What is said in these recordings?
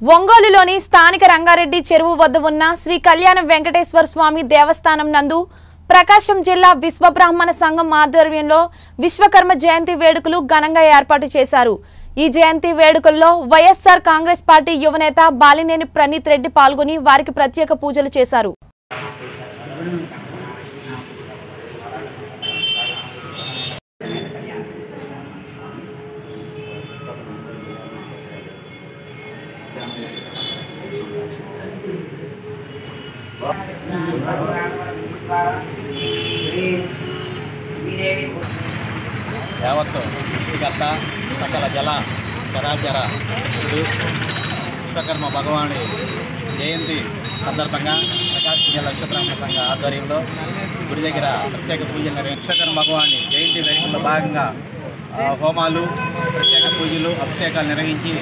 ఒంగోలులోని స్థానిక రంగారెడ్డి చెరువు వద్ద ఉన్న శ్రీ కళ్యాణ వెంకటేశ్వర స్వామి దేవస్థానం నందు ప్రకాశం జిల్లా విశ్వబ్రాహ్మణ సంఘం ఆధ్వర్యంలో విశ్వకర్మ జయంతి వేడుకలు ఘనంగా ఏర్పాటు చేశారు. ఈ జయంతి వేడుకల్లో వైఎస్ఆర్ కాంగ్రెస్ పార్టీ యువనేత బాలినేని ప్రణీత్ రెడ్డి పాల్గొని వారికి ప్రత్యేక పూజలు చేశారు. యావత్తు సృష్టికర్త సకల జల చరాచర విశ్వకర్మ భగవాని జయంతి సందర్భంగా ప్రకాశం జిల్లా విశ్వబ్రాహ్మణ సంఘ ఆధ్వర్యంలో గుడి దగ్గర ప్రత్యేక పూజలు విశ్వకర్మ భగవాని జయంతి వేడుకల్లో భాగంగా హోమాలు ప్రత్యేక పూజలు అభిషేకాలు నిర్వహించి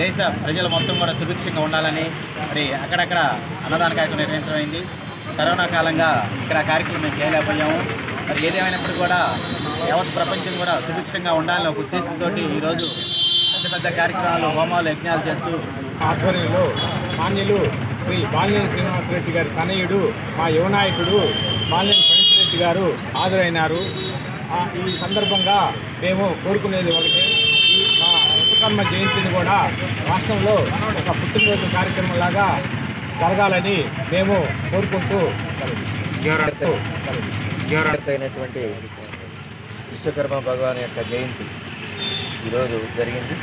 దేశ ప్రజలు మొత్తం కూడా సుభిక్షంగా ఉండాలని మరి అక్కడక్కడ అన్నదాన కార్యక్రమం నిర్వహించమైంది కరోనా కాలంగా ఇక్కడ కార్యక్రమం మేము చేయలేకపోయాము. మరి ఏదేమైనప్పుడు కూడా యావత్ ప్రపంచం కూడా సుభిక్షంగా ఉండాలని ఒక ఉద్దేశంతో ఈరోజు పెద్ద పెద్ద కార్యక్రమాలు హోమాలు యజ్ఞాలు చేస్తూ ఆధ్వర్యంలో మాన్యులు శ్రీ బాలినేని శ్రీనివాసరెడ్డి గారి తనయుడు మా యువనాయకుడు బాలినేని రెడ్డి గారు హాజరైనారు. ఈ సందర్భంగా మేము కోరుకునేది ఒకటి విశ్వకర్మ జయంతిని కూడా రాష్ట్రంలో ఒక పుట్టినరోజు కార్యక్రమంలాగా జరగాలని మేము కోరుకుంటూ అయినటువంటి విశ్వకర్మ భగవాన్ యొక్క జయంతి ఈరోజు జరిగింది.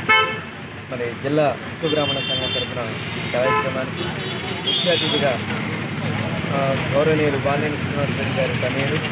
మరి జిల్లా విశ్వబ్రాహ్మణ సంఘం తరఫున ఈ కార్యక్రమానికి ముఖ్య అతిథిగా గౌరవనీయులు బాలినేని శ్రీనివాసరెడ్డి గారి తనయుడు